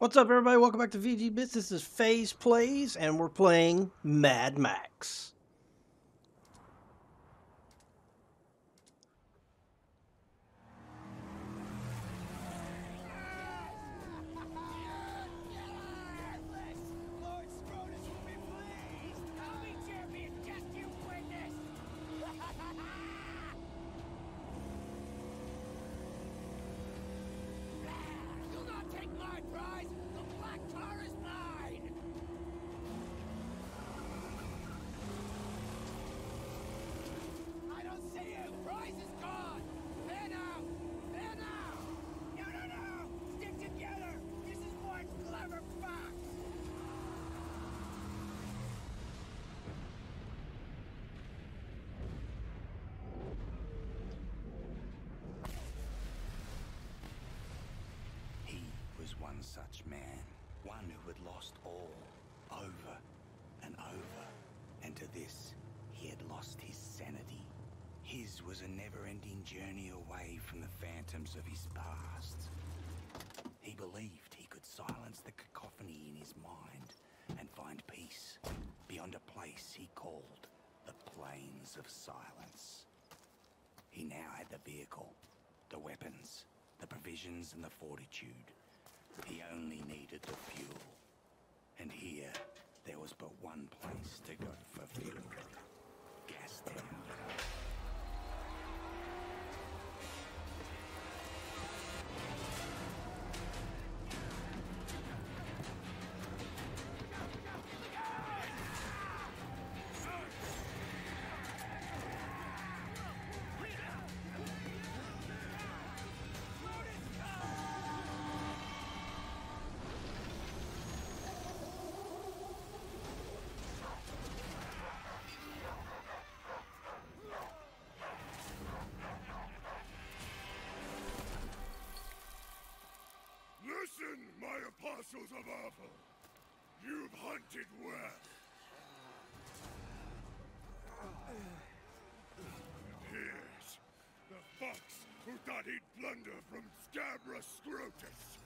What's up, everybody? Welcome back to VG Bits. This is Phase Plays, and we're playing Mad Max. and the fortitude. He only needed the fuel. And here, there was but one place to go for fuel. Thunder from Scabrous Scrotus!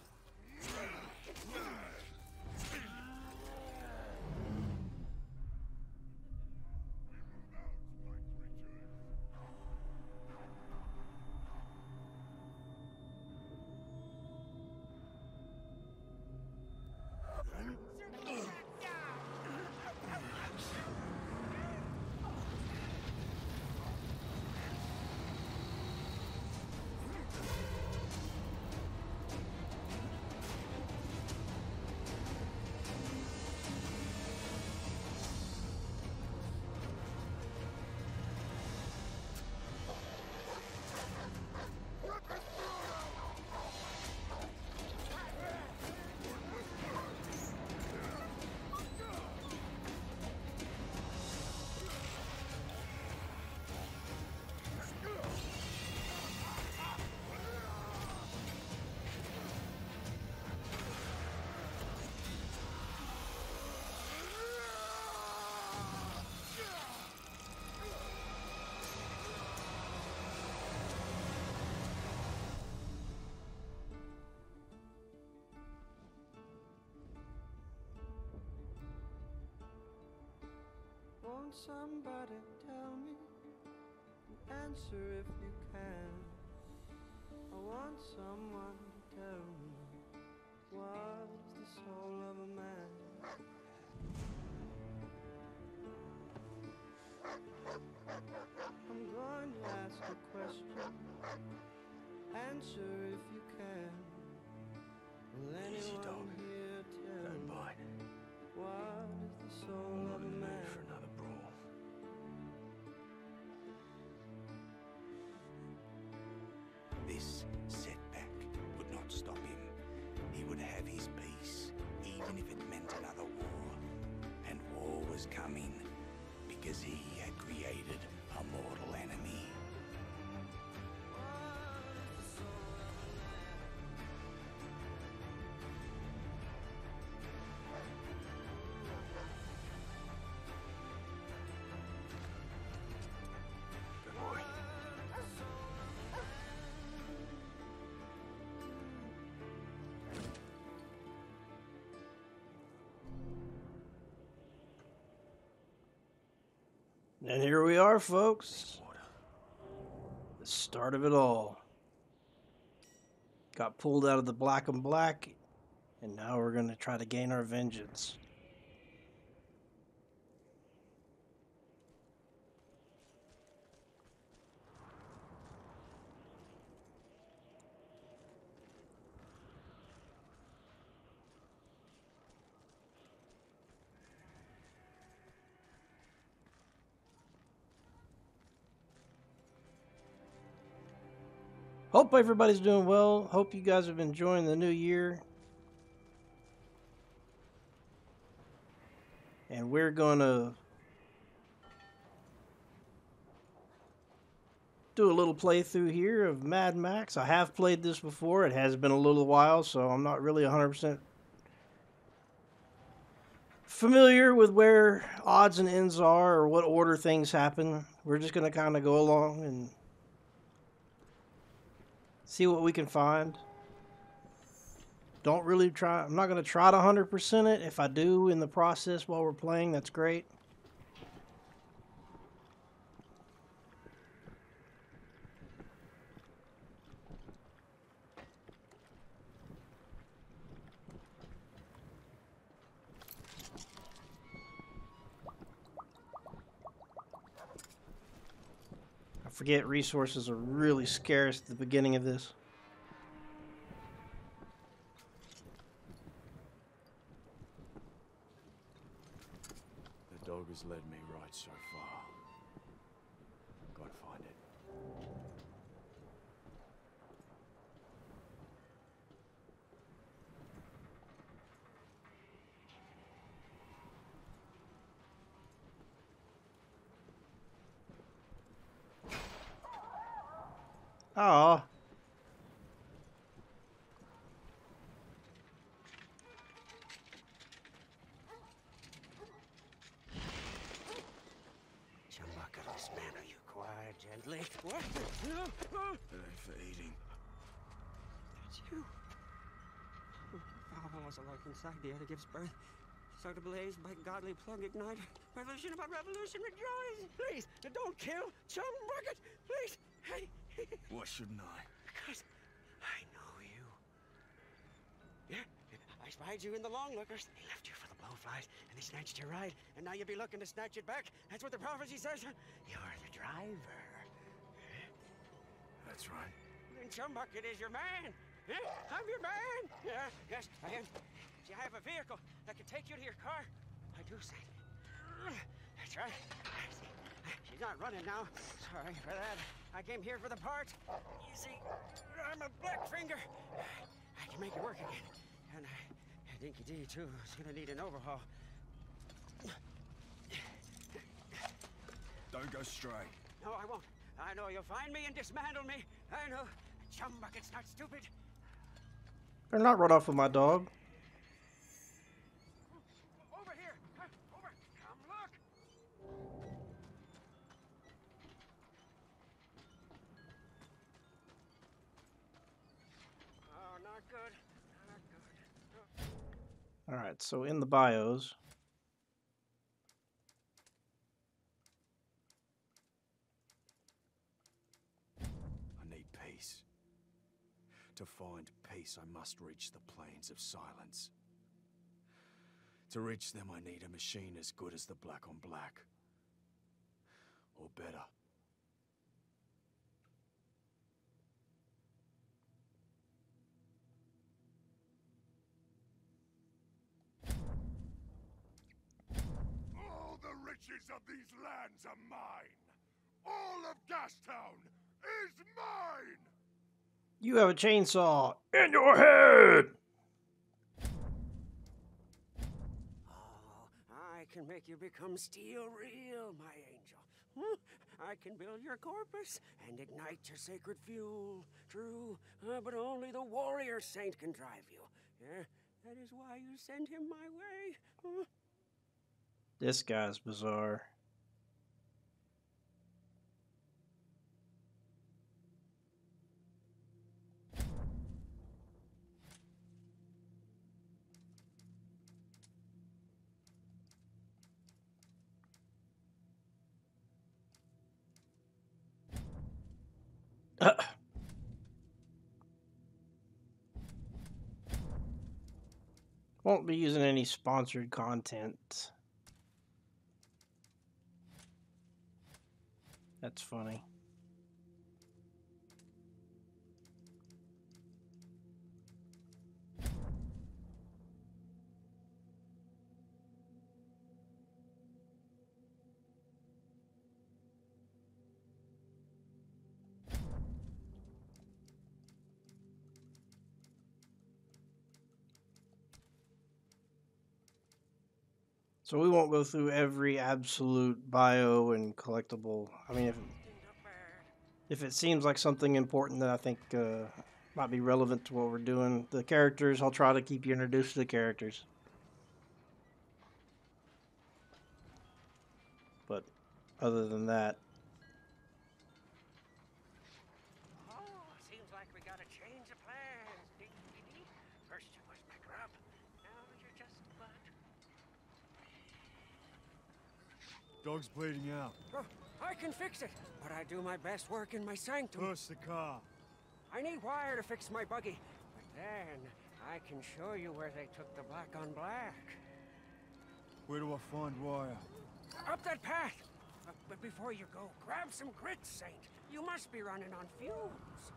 somebody tell me? Answer if you can. I want someone to tell me what is the soul of a man? I'm going to ask a question. Answer if you And here we are, folks. The start of it all. Got pulled out of the black and black, and now we're going to try to gain our vengeance. Hope everybody's doing well. Hope you guys have been enjoying the new year. And we're going to do a little playthrough here of Mad Max. I have played this before. It has been a little while, so I'm not really 100% familiar with where odds and ends are or what order things happen. We're just going to kind of go along and see what we can find. Don't really try, I'm not going to try to 100% it. If I do in the process while we're playing, that's great. Forget resources are really scarce at the beginning of this. The dog has led me right so far. Gotta find it. Oh, Chumbuckles, man, are you quiet, gently? What? That ain't for eating. It's you. Our was alive inside the other gives birth. Start ablaze by godly plug ignite. Revolution about revolution rejoice. Please, don't kill Chum Bucket. Please. Hey. Why shouldn't I? Because I know you. Yeah, I spied you in the long lookers. They left you for the blowflies, and they snatched your ride, and now you'll be looking to snatch it back. That's what the prophecy says. You're the driver. That's right. Then Chumbucket is your man. Yeah, I'm your man. Yeah, yes, I am. See, I have a vehicle that can take you to your car. I do say. That's right. See, She's not running now. Sorry for that. I came here for the part. You see, I'm a black finger. I can make it work again. And uh, Dinki-Di, too, is gonna need an overhaul. Don't go stray. No, I won't. I know you'll find me and dismantle me. I know. Chumbucket's not stupid. better not run off with my dog. Over here! Huh, Over! Come look! Oh, not good. Not good. All right, so in the bios, I need peace. To find peace, I must reach the plains of silence. To reach them, I need a machine as good as the Black on Black. Or better. Riches of these lands are mine. All of Gastown is mine! you have a chainsaw in your head. Oh, I can make you become steel real, my angel. Hmm, I can build your corpus and ignite your sacred fuel. True, uh, but only the warrior saint can drive you. Yeah, that is why you send him my way. Huh? This guy's bizarre. Won't be using any sponsored content. That's funny. So we won't go through every absolute bio and collectible. I mean, if if it seems like something important that I think uh, might be relevant to what we're doing, the characters, I'll try to keep you introduced to the characters. But other than that, Oh, seems like we got a change of plans, Dee Dee. First you was my grub, now you're just a butt. Dog's bleeding out. Oh, I can fix it, but I do my best work in my sanctum. Push the car. I need wire to fix my buggy, but then I can show you where they took the black on black. Where do I find wire? Up that path. Uh, but before you go, grab some grits, Saint. You must be running on fumes.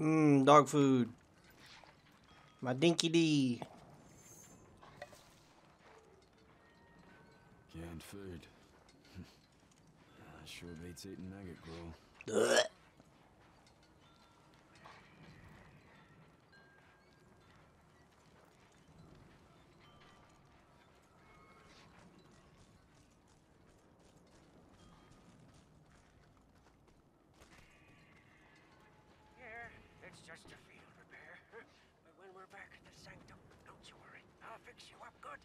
Mmm, dog food. My Dinki-Di. Canned food. that sure beats eating maggot gruel. Ugh. Yeah, it's just a field repair. But when we're back at the sanctum, don't you worry. I'll fix you up good.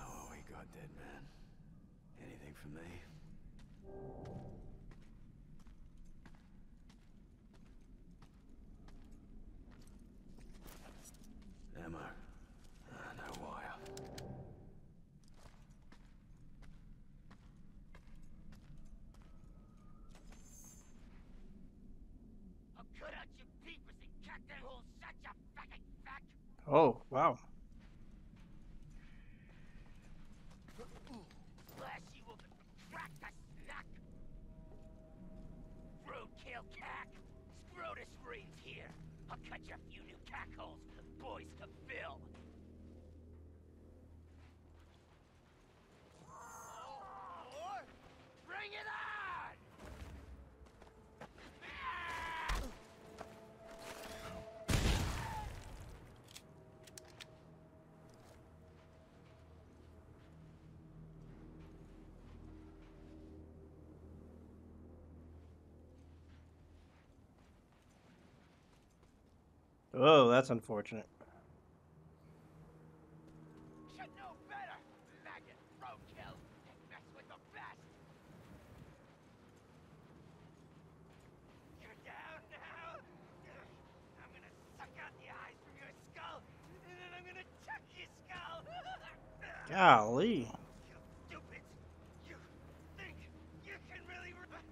Oh, we got dead man. Anything for me? Ammo. Ah, no wire. I'll cut out your peepers and cut that whole such a fucking fuck. Oh, wow. Flash you will crack the snack. Roadkill cack. Scrotus Marines here. I'll cut you a few new cack holes. Boys to fill. Oh, Bring it on! Ah! Oh, that's unfortunate. Should know better! Maggot, roadkill, and mess with the best! You're down now? I'm gonna suck out the eyes from your skull, and then I'm gonna chuck your skull! Golly. You stupids! You think you can really... re-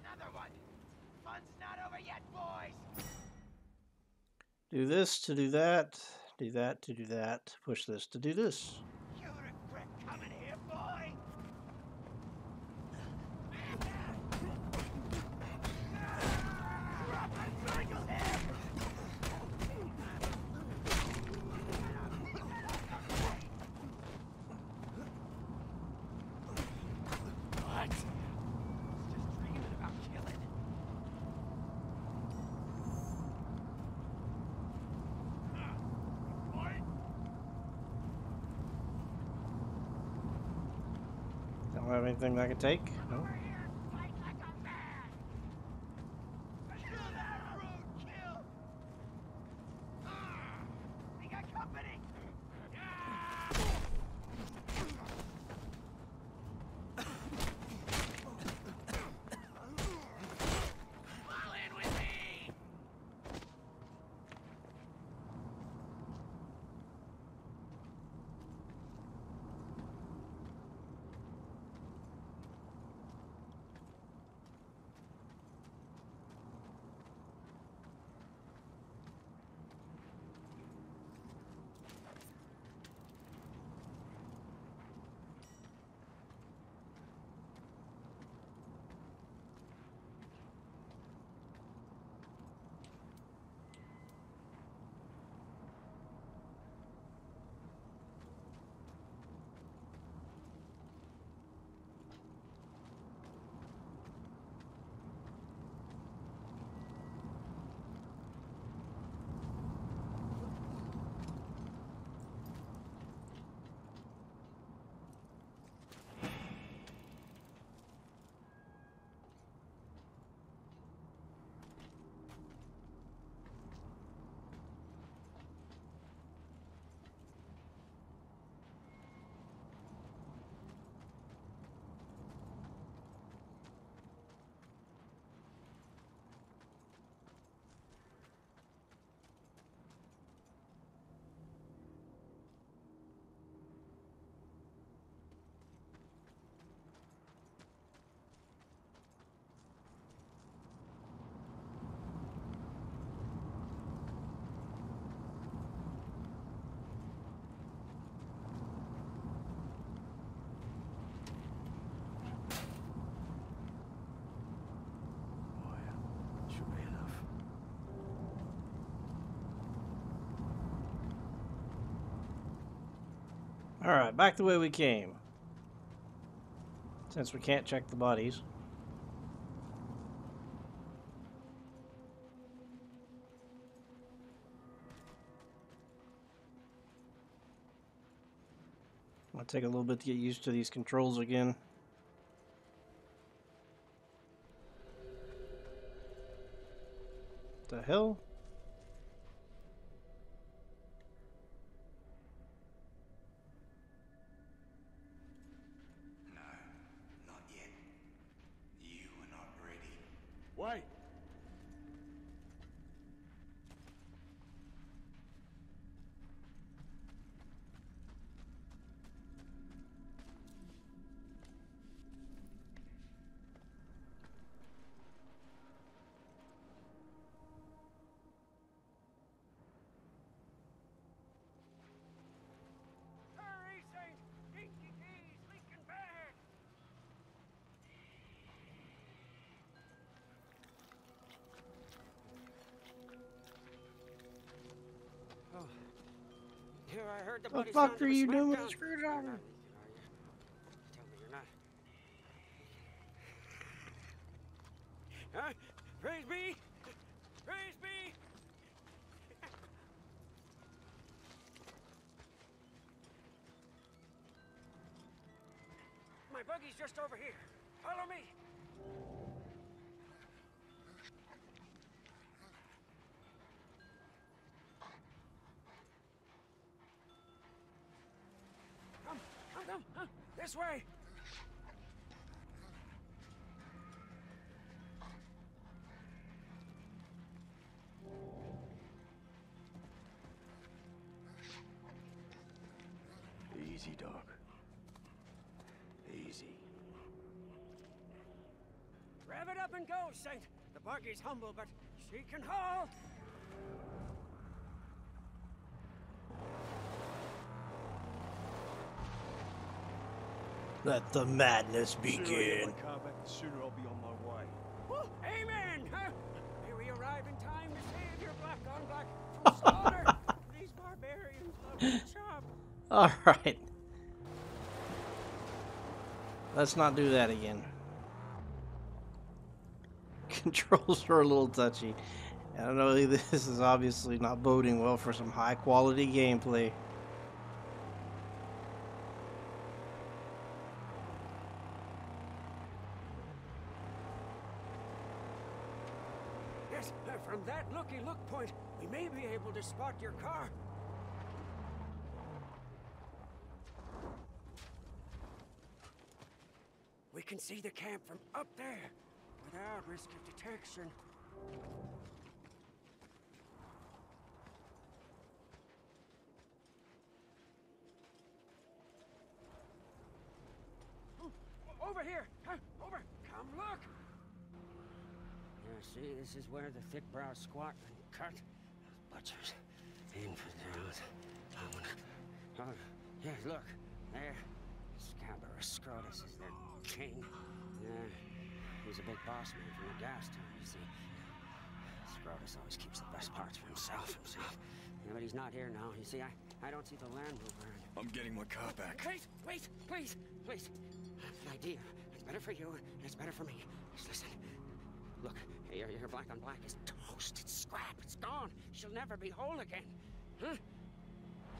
Another one! Fun's not over yet, boys! Do this to do that. Do that to do that. Push this to do this. You regret coming here, boy! Drop a triangle head! What? Just dreaming about killing. Don't have anything I could take? Alright, back the way we came. Since we can't check the bodies. Might take a little bit to get used to these controls again. The hell? I heard the The fuck are you doing with a screwdriver? Tell me you're not. Huh? Praise be! Praise be! My buggy's just over here. Follow me. This way. Easy, dog. Easy. Rev it up and go, Saint. The buggy's humble, but she can haul. Let the madness The sooner I get begin. my car back, the sooner I'll be on my way. Woo, Amen! Huh? May we arrive in time to save your black on black from slaughter. These barbarians love to chop. Alright. Let's not do that again. Controls are a little touchy. And I know this is obviously not boding well for some high quality gameplay. Yes, uh, from that looky look point, we may be able to spot your car. We can see the camp from up there without risk of detection. Oh, Over here! Over! Come look! Yeah, see, this is where the thick brow Butchers. Infidels. Oh, oh, yeah, look. There. Scabrous Scrotus is their king. Yeah. He's a big boss man from the gas town, you see. Scrotus always keeps the best parts for himself, himself. Yeah, but he's not here now. You see, I, I don't see the Land Rover. I'm getting my car back. Wait, wait, please, please. I have an idea. It's better for you, and it's better for me. Just listen. Look, your, your black on black is toast. It's scrap. It's gone. She'll never be whole again. Huh?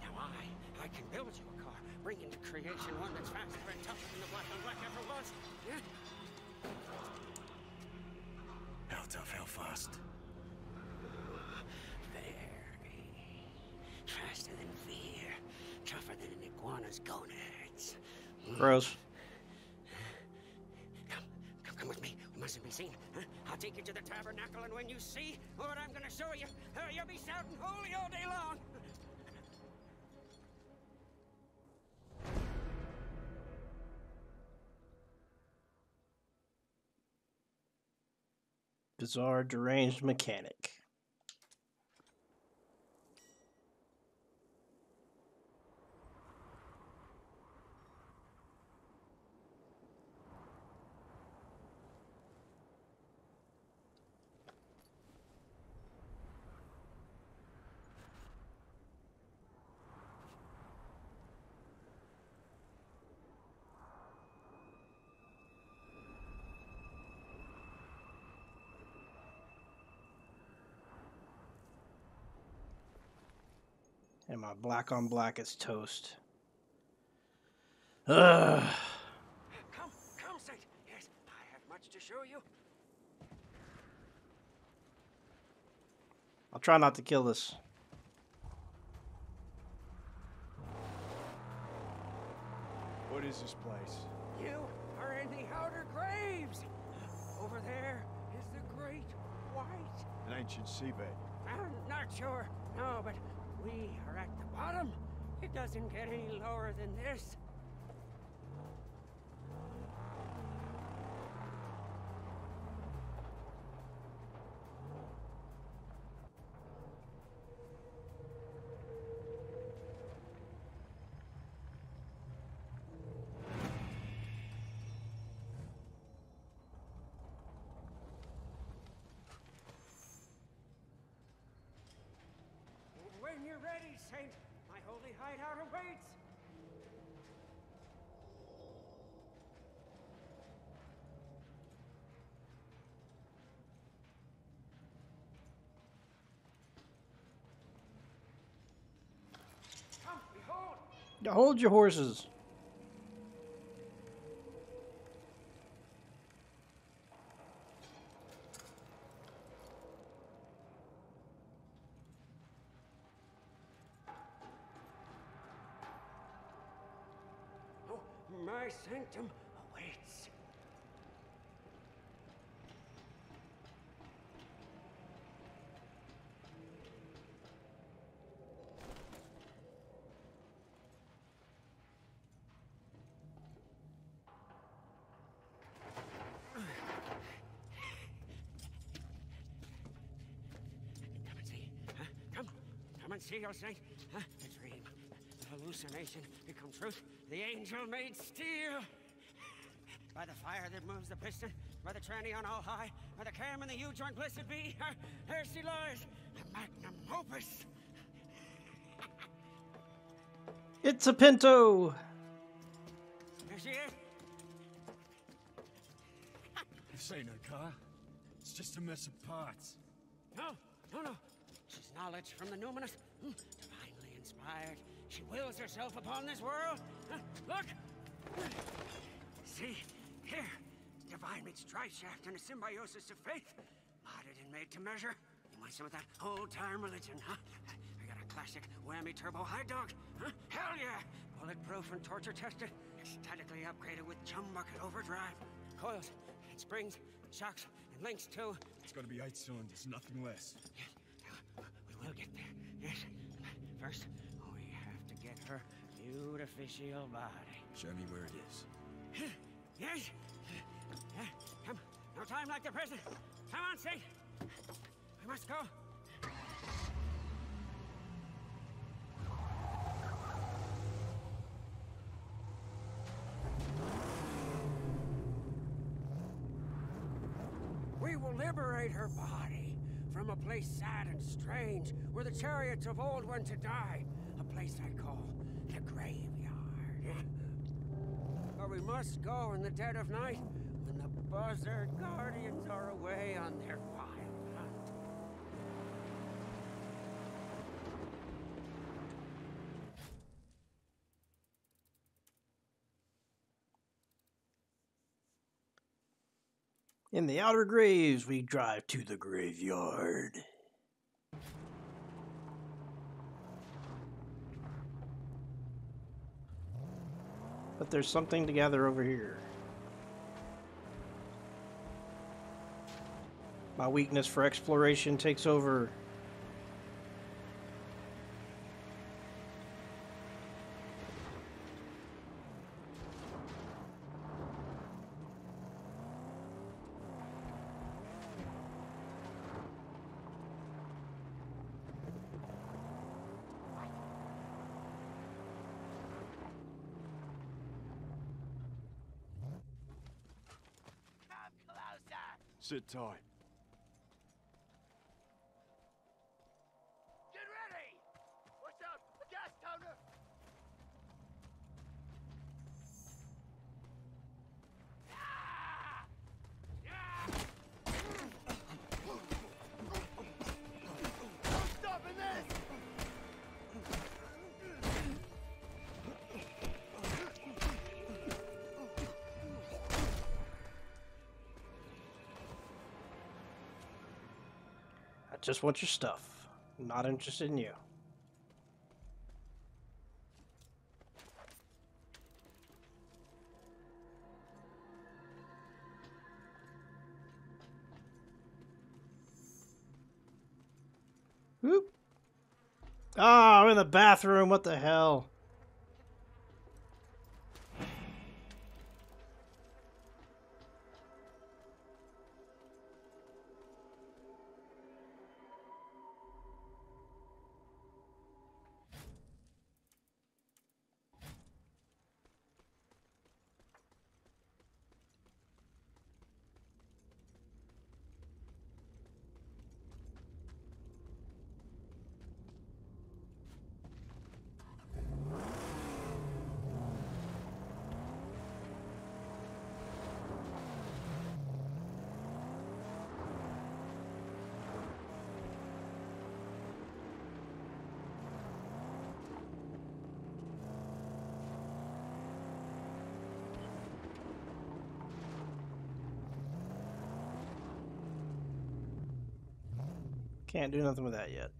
Now I, I can build you a car, bring into creation one that's faster and tougher than the black on black ever was. Yeah? How tough, how fast? Very. Eh? Faster than fear. Tougher than an iguana's gonads. Hmm? Gross. Take you to the tabernacle, and when you see what I'm gonna show you, uh, you'll be shouting holy all day long. Bizarre deranged mechanic. And my black on black is toast. Ugh. Come, come, Saint. Yes, I have much to show you. I'll try not to kill this. What is this place? You are in the outer graves. Over there is the Great White. An ancient seabed. I'm not sure, no, but we are at the bottom. It doesn't get any lower than this. Saint, my holy hideout awaits. Hold your horses. My sanctum awaits. Come and see. Huh? Come. Come and see your saint. Huh? A dream. A hallucination become truth. The angel made steel. By the fire that moves the piston, by the tranny on all high, by the cam and the U joint blessed be, huh? there she lies, the magnum opus. It's a Pinto. There she is. This ain't a car. It's just a mess of parts. No, no, no. She's knowledge from the numinous, hmm, divinely inspired. She wills herself upon this world. Huh, Look! See, here, divine meets shaft and a symbiosis of faith. Modded and made to measure. You want some of that old-time religion, huh? I got a classic whammy turbo high dog, huh? Hell yeah! Bulletproof and torture tested, statically upgraded with Chumbucket overdrive. Coils and springs, shocks and links too. It's gotta be eight cylinders, nothing less. Yes, we will get there. Yes. First, her body. Show me where it is. Yes. Come. No time like the present. Come on, Saint. I must go. We will liberate her body from a place sad and strange where the chariots of old went to die. A place I call the graveyard. But we must go in the dead of night when the buzzard guardians are away on their wild hunt. In the outer graves, we drive to the graveyard. There's something to gather over here. My weakness for exploration takes over. Sit just want your stuff. Not interested in you. Whoop. Ah, I'm in the bathroom. What the hell? Can't do nothing with that yet.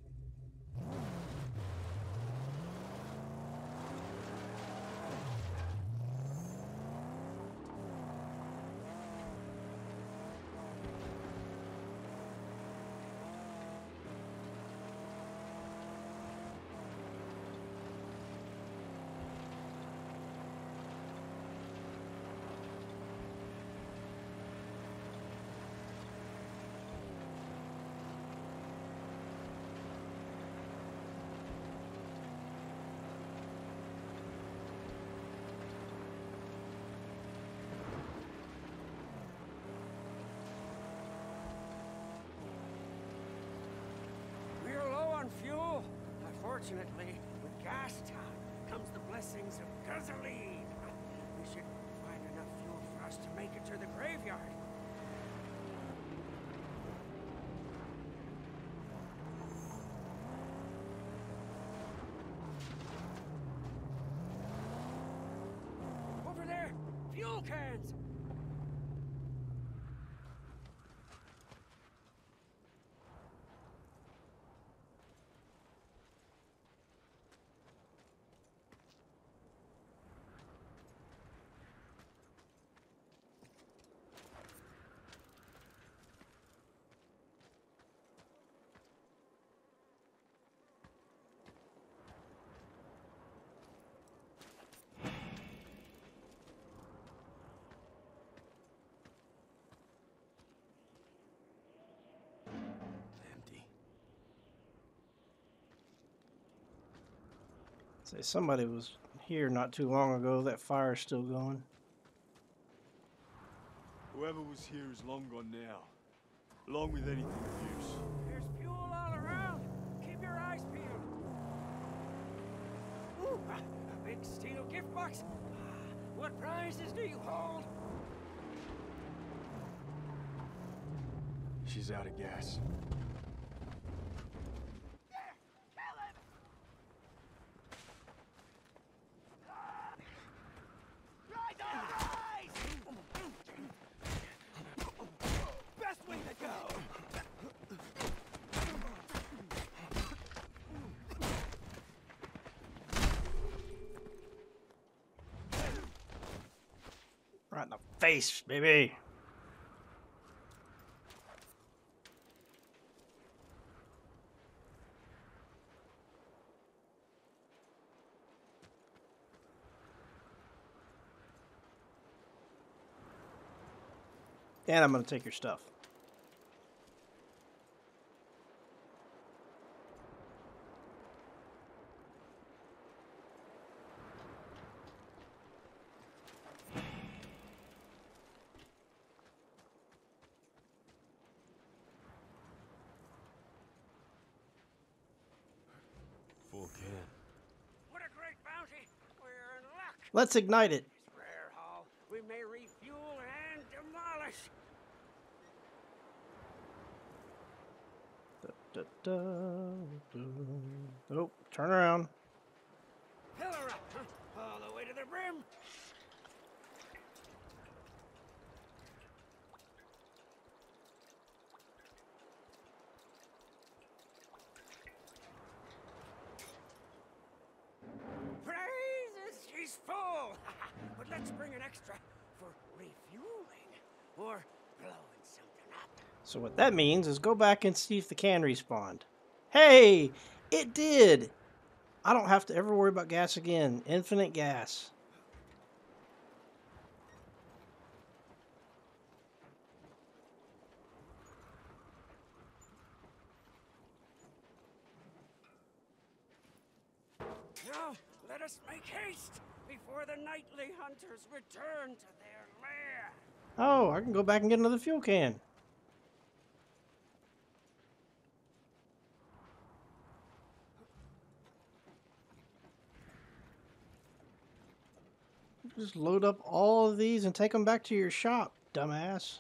We're low on fuel. Unfortunately, with gas time comes the blessings of gasoline. We should find enough fuel for us to make it to the graveyard. Over there! Fuel cans! Say somebody was here not too long ago. That fire's still going. Whoever was here is long gone now. Along with anything of use. There's fuel all around. Keep your eyes peeled. Ooh, a a big steel gift box. What prizes do you hold? She's out of gas. Best way to go. Right in the face, baby. And I'm gonna take your stuff. Full can. What a great bounty. We're in luck. Let's ignite it. This rare haul, we may refuel and demolish. Da, da, da. Oh, turn around. Pillar up, huh? All the way to the brim. extra for refueling or blowing something up. So what that means is go back and see if the can respawned. Hey, it did. I don't have to ever worry about gas again. Infinite gas. Now, let us make haste before the nightly hunters return to their lair. Oh, I can go back and get another fuel can. Just load up all of these and take them back to your shop, dumbass.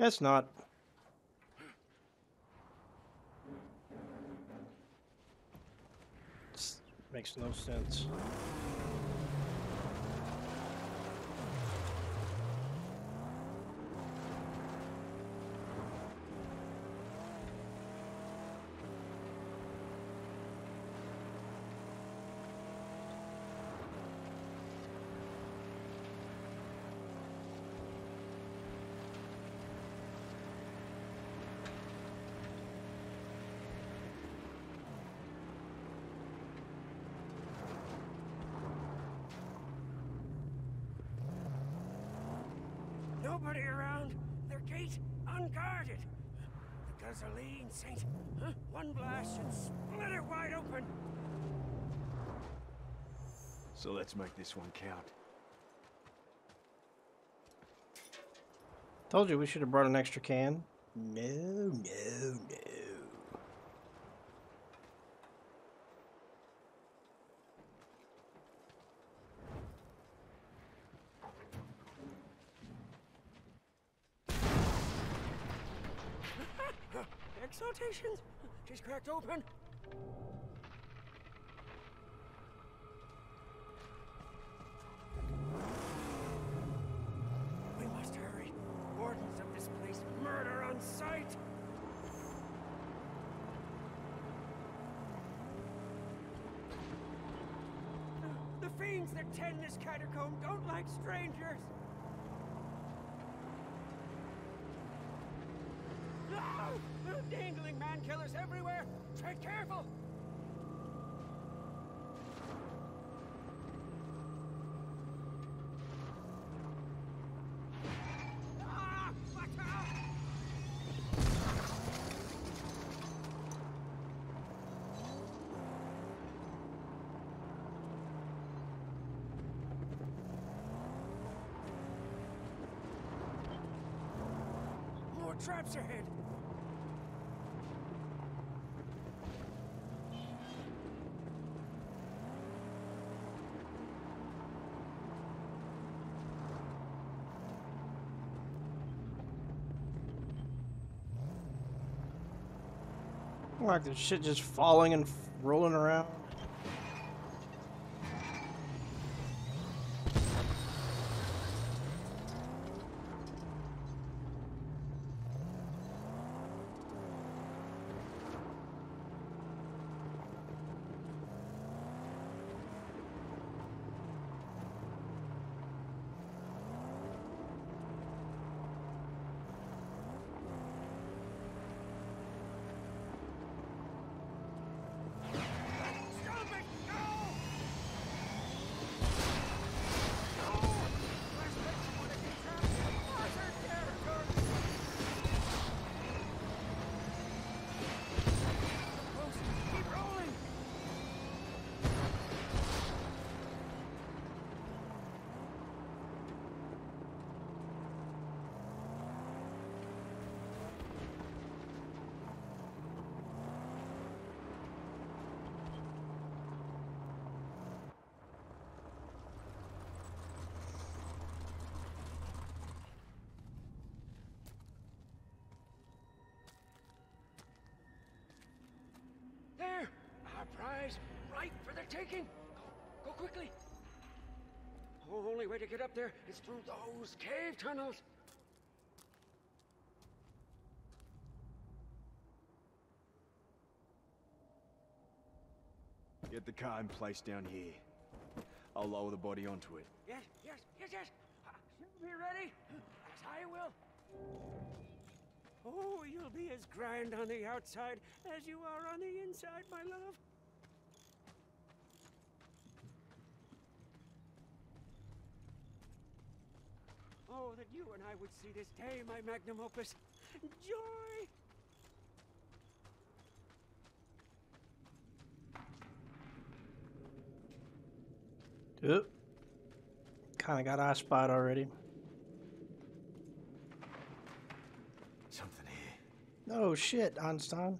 Guess not. This makes no sense. Nobody around. Their gate unguarded. The gasoline, Saint. Huh? One blast should split it wide open. So let's make this one count. Told you we should have brought an extra can. No, no, no. Exaltations? She's cracked open. We must hurry. Wardens of this place murder on sight. The fiends that tend this catacomb don't like strangers. No! Dangling man killers everywhere! Tread careful! Traps ahead! Like the shit just falling and rolling around. Prize right for the taking. Go, go quickly. The only way to get up there is through those cave tunnels. Get the car in place down here. I'll lower the body onto it. Yes, yes, yes, yes. Uh, Be ready, as I will. Oh, you'll be as grand on the outside as you are on the inside, my love. Oh, that you and I would see this day, my magnum opus. Joy! Oop. Kind of got eye spot already. Something here. Oh shit, Einstein.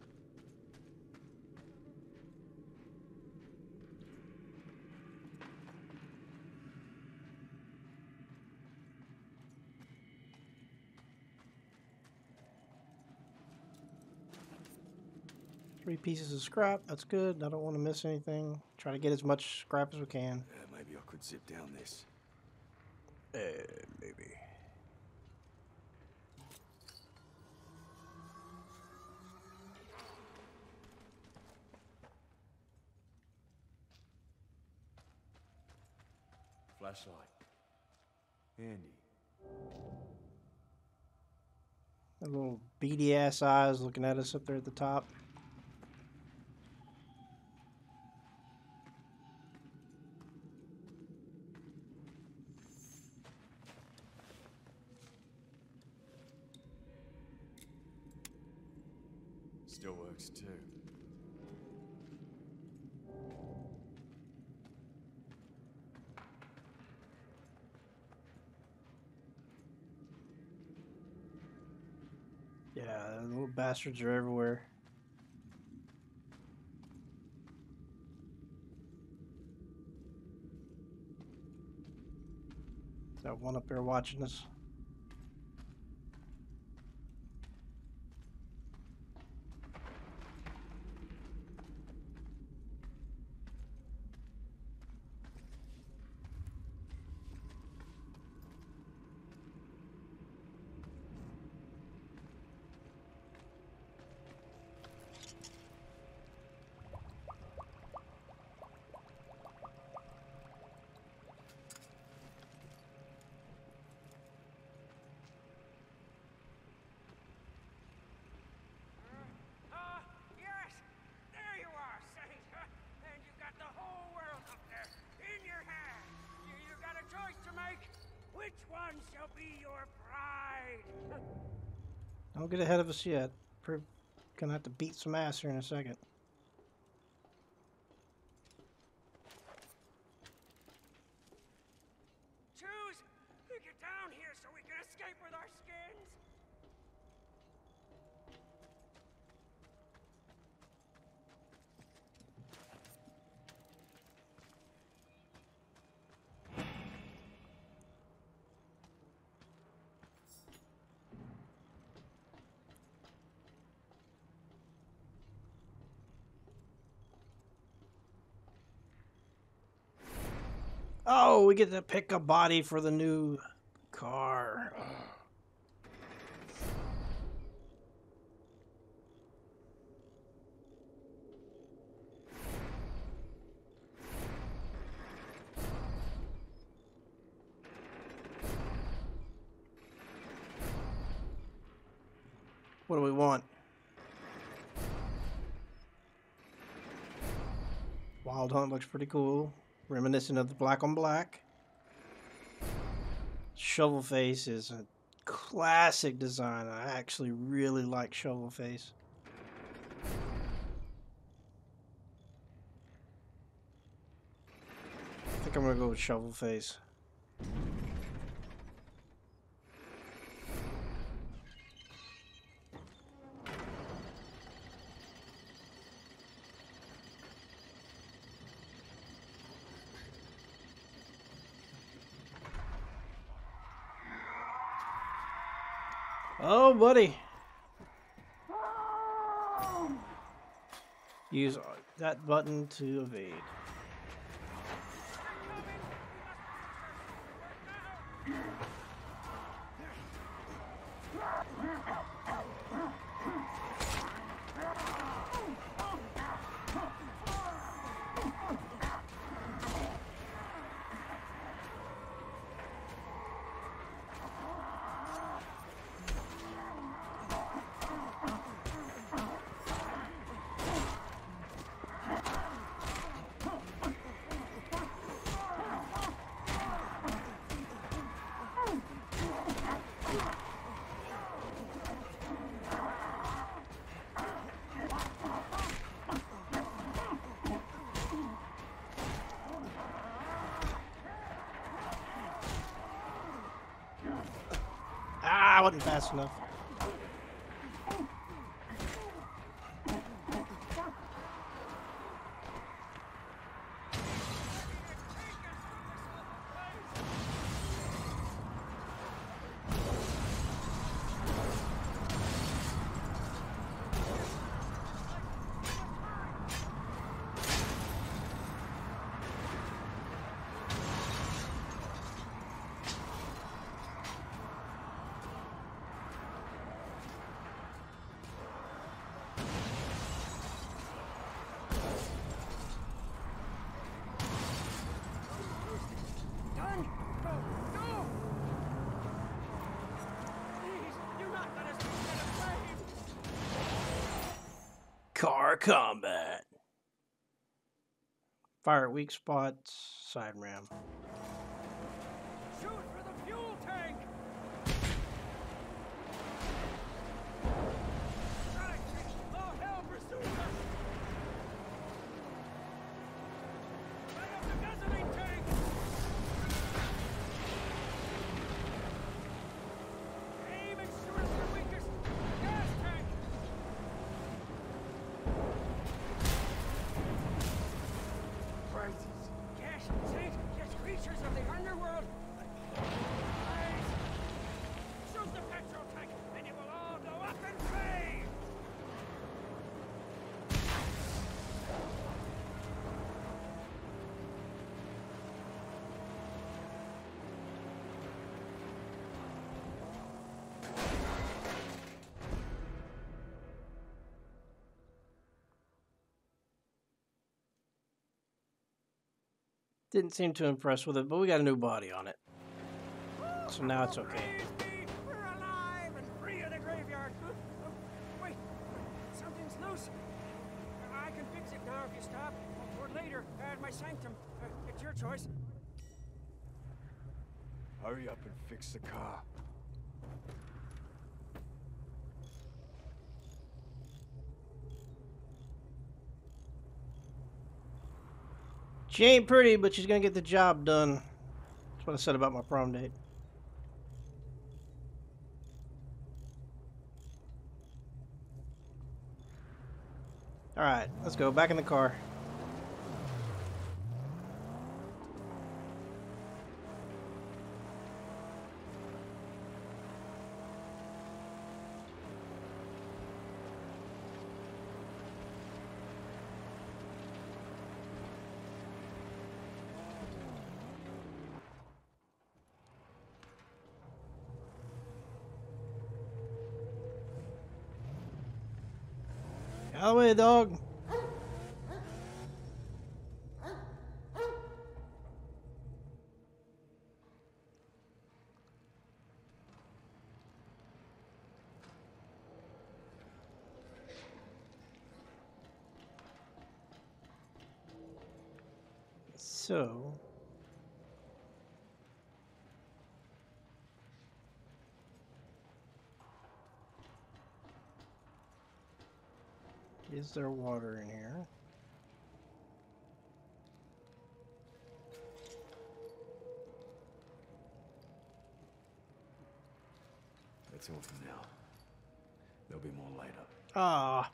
Pieces of scrap. That's good. I don't want to miss anything. Try to get as much scrap as we can. Uh, maybe I could zip down this. Uh, maybe. Flashlight. Handy. The little beady ass eyes looking at us up there at the top. Bastards are everywhere. Is That one up there watching us. Ah, yes! There you are, Saint! And you got the whole world up there in your hand. You, you got a choice to make. Which one shall be your bride? Don't get ahead of us yet. We're gonna have to beat some ass here in a second. Choose! Get down here so we can escape with our skins! Oh, we get to pick a body for the new car. What do we want? Wild Hunt looks pretty cool, reminiscent of the Black on Black. Shovel Face is a classic design. I actually really like Shovel Face. I think I'm gonna go with Shovel Face. Oh, buddy. Um, Use that button to evade. Ah, Car combat. Fire weak spots. Side ram. Didn't seem too impressed with it, but we got a new body on it. So now it's okay. Praise be, we're alive and free of the graveyard. Huh? Oh, wait, something's loose. I can fix it now if you stop. Or later, at my sanctum. Uh, it's your choice. Hurry up and fix the car. She ain't pretty, but she's gonna get the job done. That's what I said about my prom date. Alright, let's go. Back in the car. Out of the way, dog. So, is there water in here? That's all for now. There'll be more later. Ah.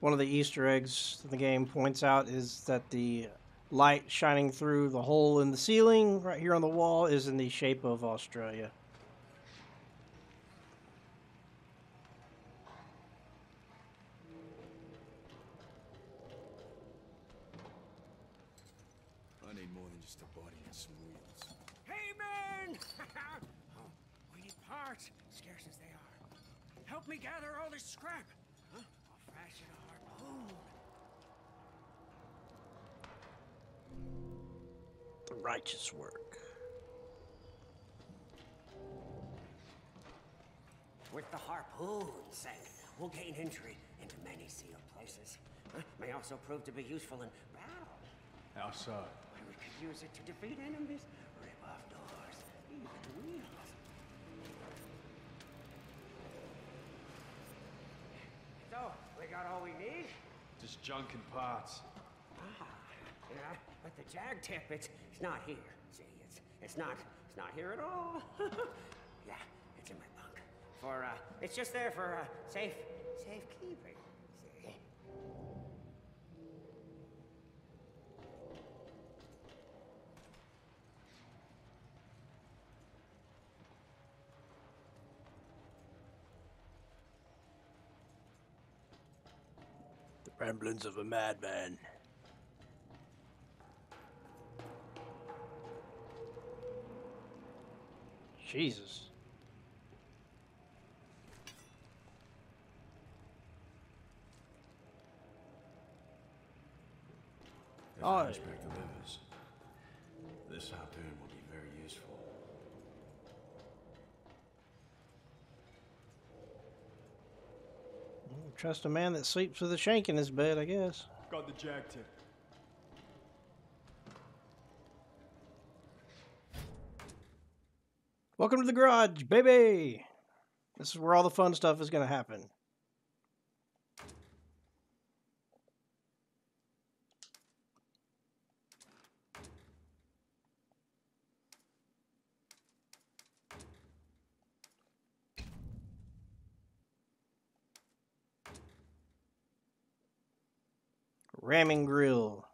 One of the Easter eggs the game points out is that the light shining through the hole in the ceiling right here on the wall is in the shape of Australia. I need more than just a body and some wheels. Hey, man! oh, we need parts, scarce as they are. Help me gather all this scrap. Righteous work. With the harpoon, say, we'll gain entry into many sealed places. Huh? May also prove to be useful in battle. How so? Why, we could use it to defeat enemies, rip off doors, even wheels. So, we got all we need? Just junk and parts. Ah, yeah, but the jag tip, it's, it's not here. See, it's, it's not, it's not here at all. yeah, it's in my bunk. For, uh, it's just there for, uh, safe, safekeeping. See? The of a madman. Jesus. There's Oh. a hunchback delivers. This harpoon will be very useful. Trust a man that sleeps with a shank in his bed, I guess. Got the jag tip. Welcome to the garage, baby! This is where all the fun stuff is going to happen. Ramming grill.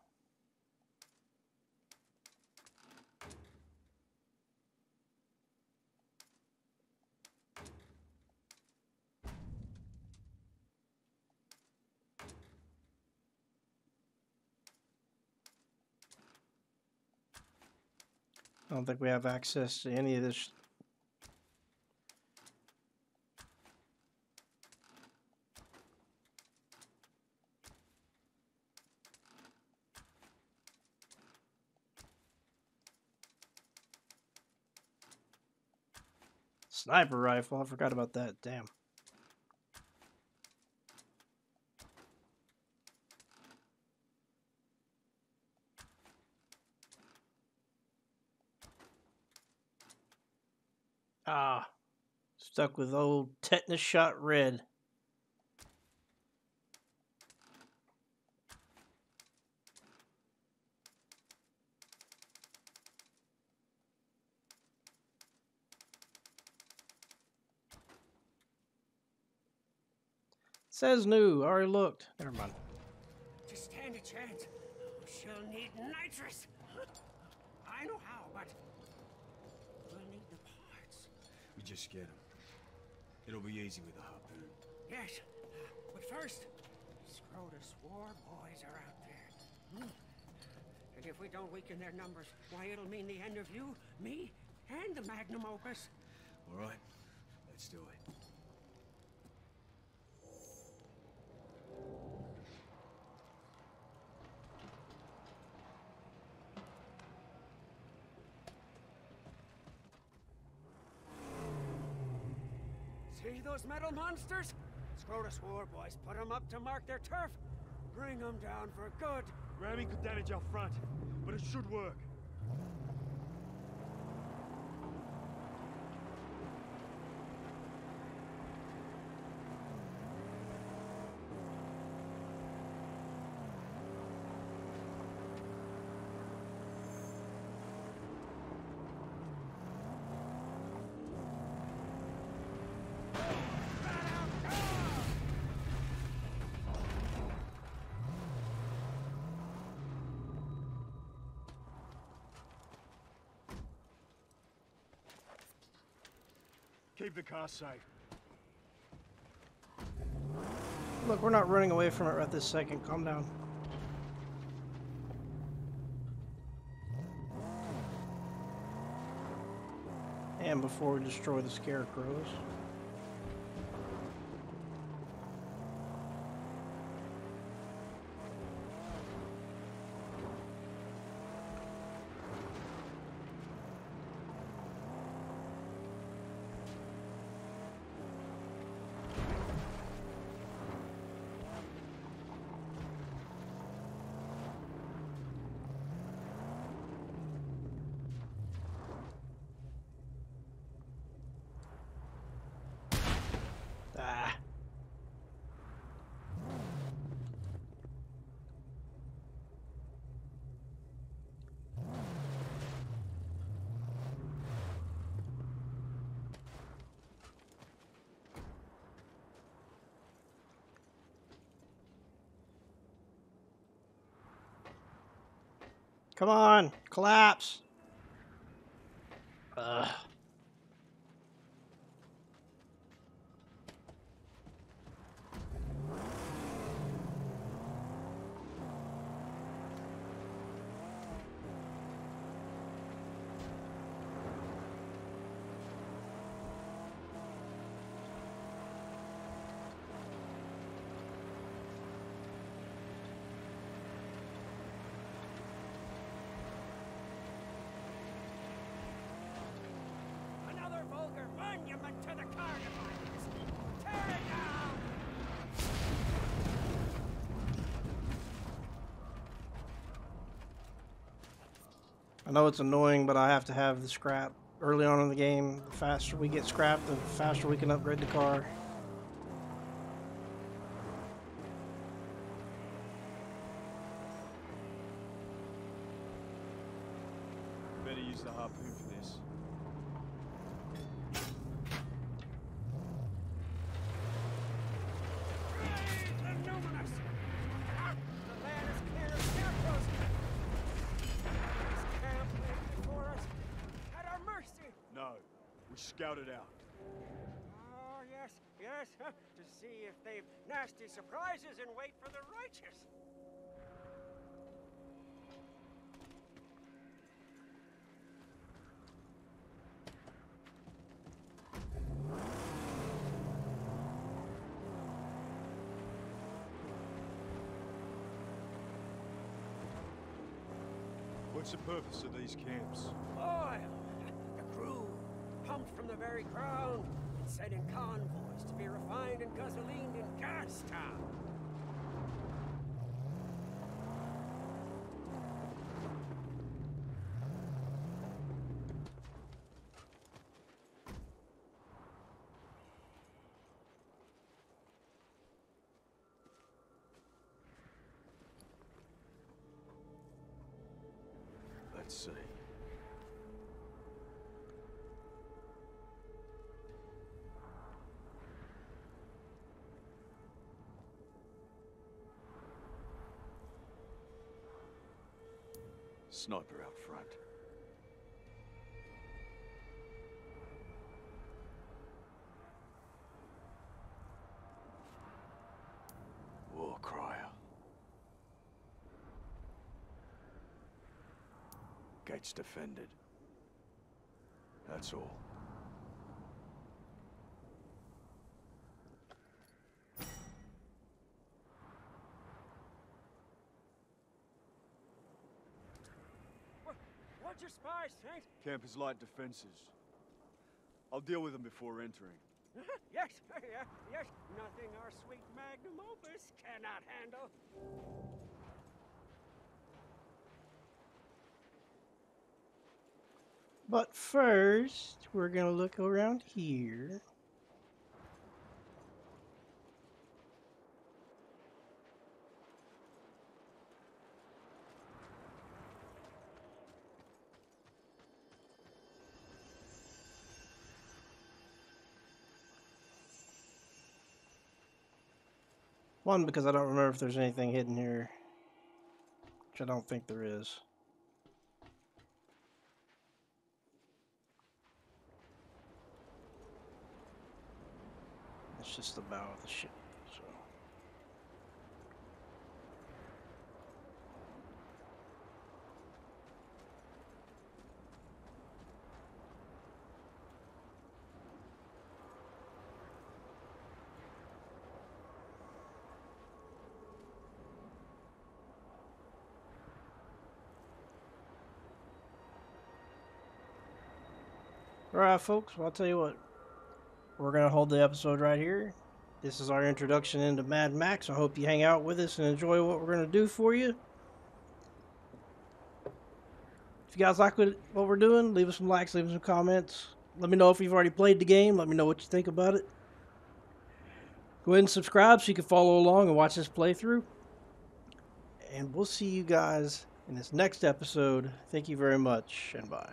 I don't think we have access to any of this. Sniper rifle, I forgot about that. Damn. Ah, stuck with old tetanus shot red. Says new. Already looked. Never mind. To stand a chance, she'll need nitrous. I know how, but we'll need the parts. We just get them. It'll be easy with a harpoon. Yes, but first, Scrotus war boys are out there. Hmm. And if we don't weaken their numbers, why, it'll mean the end of you, me, and the magnum opus. All right, let's do it. Those metal monsters? Scrotus war boys put 'em up to mark their turf. Bring 'em down for good. Ramming could damage our front, but it should work. Keep the car safe. Look, we're not running away from it right this second. Calm down. And before we destroy the scarecrows. Ah. Come on, collapse. Ugh. Another vulgar monument to the carnivores! Tear it down! I know it's annoying, but I have to have the scrap early on in the game. The faster we get scrap, the faster we can upgrade the car. Better use the harpoon for this. The numinous! Ah, the land is clear of scarecrows! This camp lay before us, at our mercy! No, we scouted out. Oh, yes, yes, huh, to see if they've nasty surprises and wait for the righteous. What's the purpose of these camps? Oil! Pumped from the very ground, and sent in convoys to be refined and gasolined in Gastown. Let's see. Sniper out front. War crier. Gates defended. That's all. What, what'd your spy, Saint? Camp has light defenses. I'll deal with them before entering. yes, yeah, yes, nothing our sweet magnum opus cannot handle. But first, we're gonna look around here. One, because I don't remember if there's anything hidden here. Which I don't think there is. It's just the bow of the ship. Right, folks. Well, I'll tell you what. We're gonna hold the episode right here. This is our introduction into Mad Max. I hope you hang out with us and enjoy what we're gonna do for you. If you guys like what, what we're doing, leave us some likes, leave us some comments. Let me know if you've already played the game. Let me know what you think about it. Go ahead and subscribe so you can follow along and watch this playthrough. And we'll see you guys in this next episode. Thank you very much, and bye.